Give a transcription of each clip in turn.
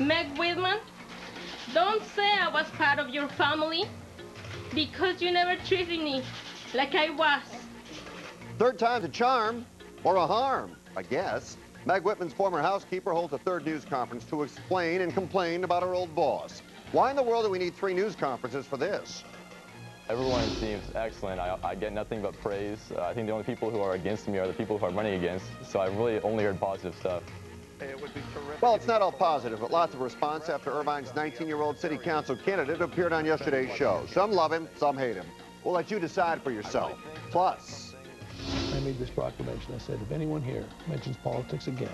Meg Whitman, don't say I was part of your family because you never treated me like I was. Third time's a charm or a harm, I guess. Meg Whitman's former housekeeper holds a third news conference to explain and complain about her old boss. Why in the world do we need three news conferences for this? Everyone seems excellent. I, I get nothing but praise. Uh, I think the only people who are against me are the people who I'm running against. So I've really only heard positive stuff. Well, it's not all positive, but lots of response after Irvine's 19-year-old city council candidate appeared on yesterday's show. Some love him, some hate him. We'll let you decide for yourself. Plus, I made this proclamation. I said, if anyone here mentions politics again,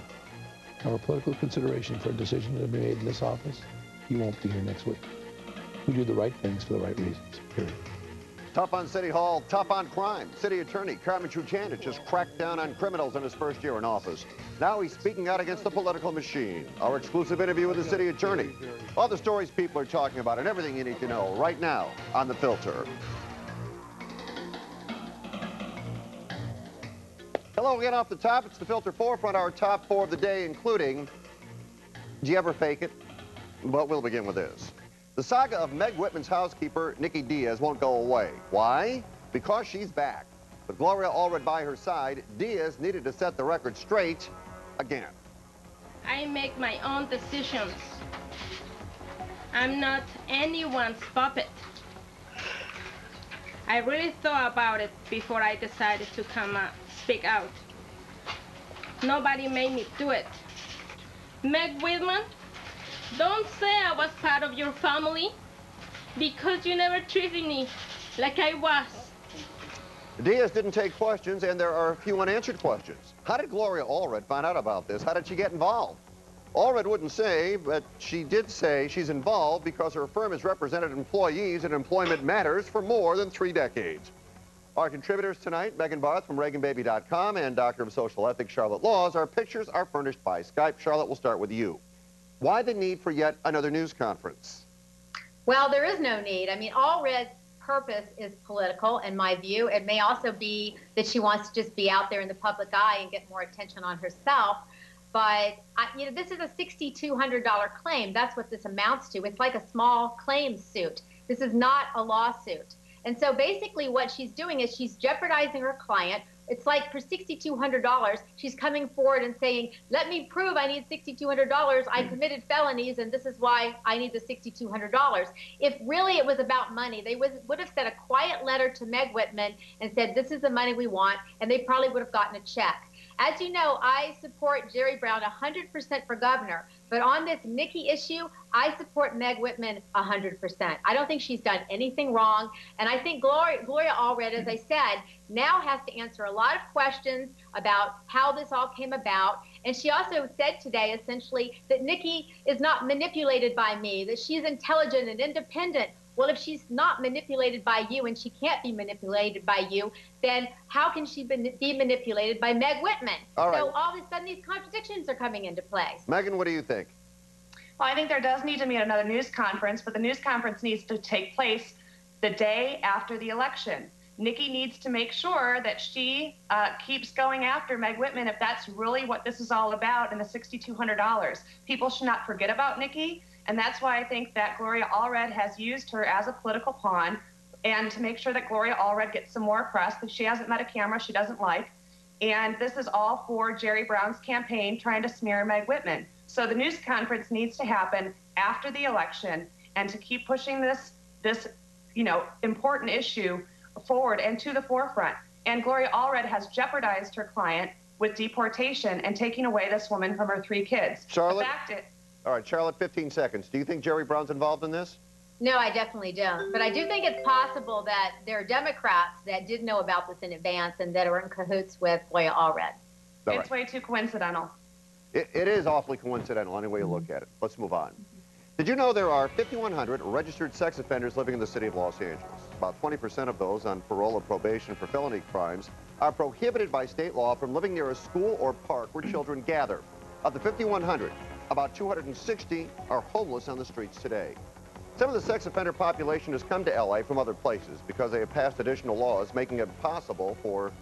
or political consideration for a decision to be made in this office, you won't be here next week. We do the right things for the right reasons, period. Tough on City Hall, tough on crime. City Attorney Carmen Trutanich just cracked down on criminals in his first year in office. Now he's speaking out against the political machine. Our exclusive interview with the City Attorney. All the stories people are talking about and everything you need to know right now on The Filter. Hello again off the top. It's The Filter Forefront, our top four of the day, including, did you ever fake it? But we'll begin with this. The saga of Meg Whitman's housekeeper, Nicky Diaz, won't go away. Why? Because she's back. With Gloria Allred by her side, Diaz needed to set the record straight again. I make my own decisions. I'm not anyone's puppet. I really thought about it before I decided to come uh, speak out. Nobody made me do it. Meg Whitman, don't say I was part of your family because you never treated me like I was. Diaz didn't take questions, and there are a few unanswered questions. How did Gloria Allred find out about this? How did she get involved? Allred wouldn't say, but she did say she's involved because her firm has represented employees in Employment Matters for more than three decades. Our contributors tonight, Megan Barth from ReaganBaby.com and Doctor of Social Ethics Charlotte Laws. Our pictures are furnished by Skype. Charlotte, we'll start with you. Why the need for yet another news conference? Well, there is no need. I mean, Allred's purpose is political, in my view. It may also be that she wants to just be out there in the public eye and get more attention on herself. But I, you know, this is a $6,200 claim. That's what this amounts to. It's like a small claim suit. This is not a lawsuit. And so basically, what she's doing is she's jeopardizing her client. It's like for $6,200, she's coming forward and saying, Let me prove I need $6,200. I committed felonies, and this is why I need the $6,200. If really it was about money, they would, would have sent a quiet letter to Meg Whitman and said, This is the money we want, and they probably would have gotten a check. As you know, I support Jerry Brown 100% for governor. But on this Nicky issue, I support Meg Whitman 100%. I don't think she's done anything wrong. And I think Gloria, Gloria Allred, as I said, now has to answer a lot of questions about how this all came about. And she also said today, essentially, that Nicky is not manipulated by me, that she's intelligent and independent. Well, if she's not manipulated by you and she can't be manipulated by you, then how can she be manipulated by Meg Whitman? All right. So all of a sudden, these contradictions are coming into play. Megan, what do you think? Well, I think there does need to be another news conference, but the news conference needs to take place the day after the election. Nicky needs to make sure that she uh, keeps going after Meg Whitman if that's really what this is all about and the $6,200. People should not forget about Nicky. And that's why I think that Gloria Allred has used her as a political pawn and to make sure that Gloria Allred gets some more press that she hasn't met a camera she doesn't like. And this is all for Jerry Brown's campaign trying to smear Meg Whitman. So the news conference needs to happen after the election and to keep pushing this this you know important issue forward and to the forefront. And Gloria Allred has jeopardized her client with deportation and taking away this woman from her three kids. Charlotte? The fact All right, Charlotte, 15 seconds. Do you think Jerry Brown's involved in this? No, I definitely don't. But I do think it's possible that there are Democrats that did know about this in advance and that are in cahoots with Gloria Allred. All it's way too coincidental. It, it is awfully coincidental any way you look at it. Let's move on. Did you know there are 5,100 registered sex offenders living in the city of Los Angeles? About 20% of those on parole or probation for felony crimes are prohibited by state law from living near a school or park where children gather. Of the 5,100, about 260 are homeless on the streets today. Some of the sex offender population has come to LA from other places because they have passed additional laws making it possible for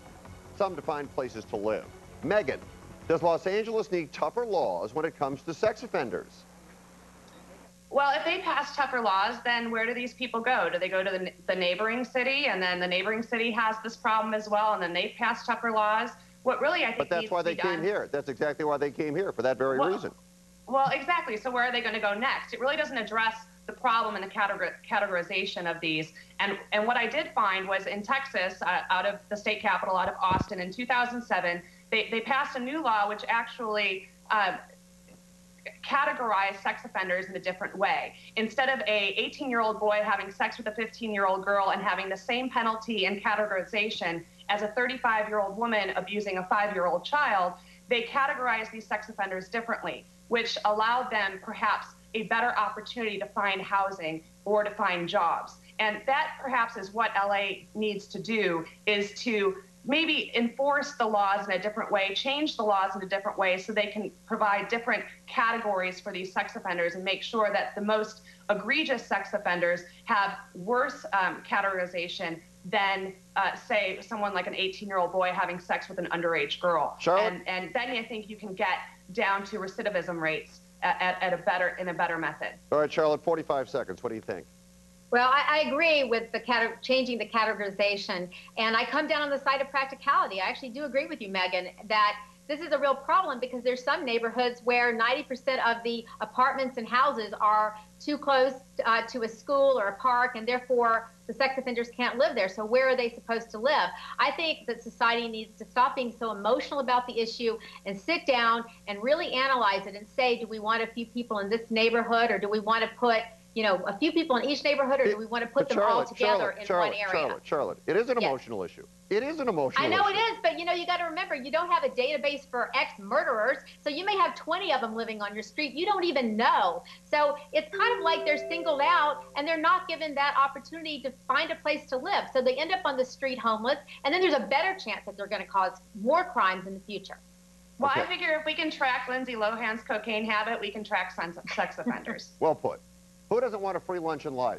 some to find places to live. Megan, does Los Angeles need tougher laws when it comes to sex offenders? Well, if they pass tougher laws, then where do these people go? Do they go to the, the neighboring city, and then the neighboring city has this problem as well, and then they pass tougher laws? What really I think But that's why they came done- here. That's exactly why they came here, for that very Well, reason. Well, exactly. So where are they going to go next? It really doesn't address the problem and the categor- categorization of these. And and what I did find was in Texas, uh, out of the state capital, out of Austin, in 2007, they they passed a new law which actually. Uh, categorize sex offenders in a different way. Instead of a 18-year-old boy having sex with a 15-year-old girl and having the same penalty and categorization as a 35-year-old woman abusing a 5-year-old child, they categorize these sex offenders differently, which allowed them perhaps a better opportunity to find housing or to find jobs. And that perhaps is what LA needs to do is to maybe enforce the laws in a different way, change the laws in a different way so they can provide different categories for these sex offenders and make sure that the most egregious sex offenders have worse um, categorization than, uh, say, someone like an 18 year old boy having sex with an underage girl. Charlotte? And, and then I think you can get down to recidivism rates at, at, at a better in a better method. All right, Charlotte, 45 seconds. What do you think? Well, I, I agree with the changing the categorization, and I come down on the side of practicality. I actually do agree with you, Megan, that this is a real problem because there's some neighborhoods where 90% of the apartments and houses are too close uh, to a school or a park, and therefore the sex offenders can't live there. So where are they supposed to live? I think that society needs to stop being so emotional about the issue and sit down and really analyze it and say, do we want a few people in this neighborhood, or do we want to put you know, a few people in each neighborhood, or do we want to put But them all together Charlotte, in Charlotte, one area? Charlotte, Charlotte, it is an Yes. emotional issue. It is an emotional I know issue. it is, but you know, you got to remember, you don't have a database for ex murderers, so you may have 20 of them living on your street. You don't even know. So it's kind of like they're singled out and they're not given that opportunity to find a place to live. So they end up on the street homeless, and then there's a better chance that they're going to cause more crimes in the future. Well, I figure if we can track Lindsay Lohan's cocaine habit, we can track sex sex offenders. Well put. Who doesn't want a free lunch in life?